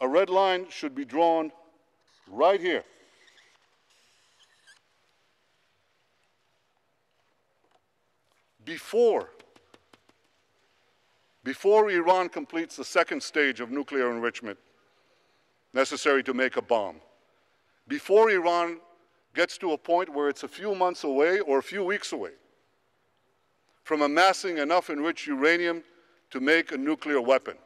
a red line should be drawn right here. Before, before Iran completes the second stage of nuclear enrichment necessary to make a bomb, before Iran gets to a point where it's a few months away or a few weeks away from amassing enough enriched uranium to make a nuclear weapon.